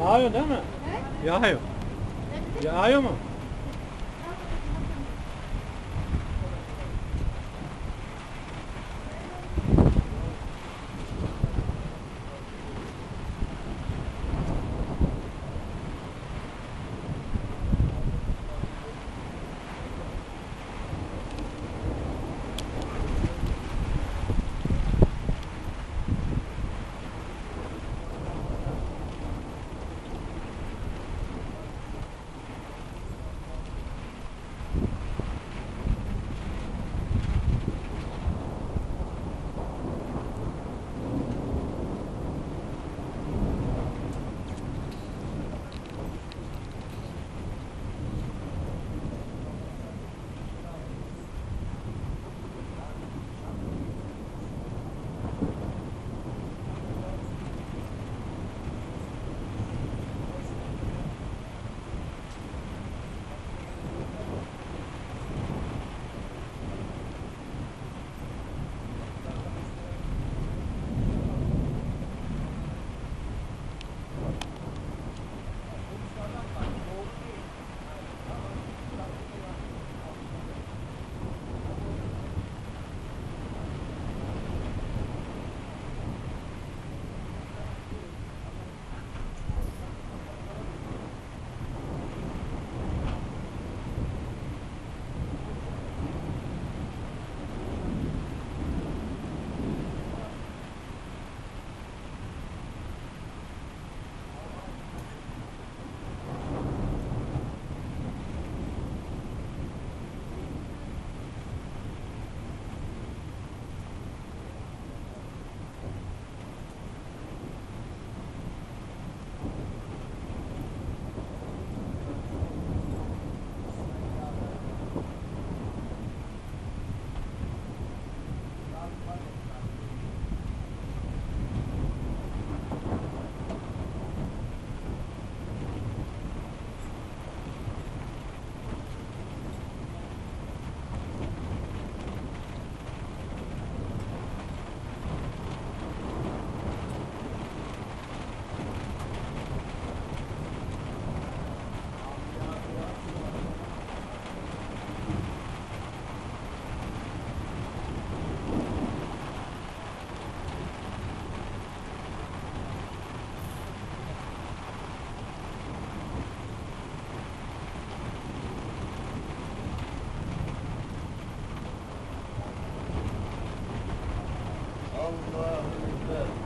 Yağıyor değil mi? Yağıyor. Yağıyor mu? Allah Akbar.